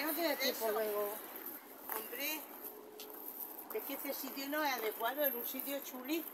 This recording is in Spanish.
el tiempo luego. Hombre, es que ese sitio no es adecuado, es un sitio chuli.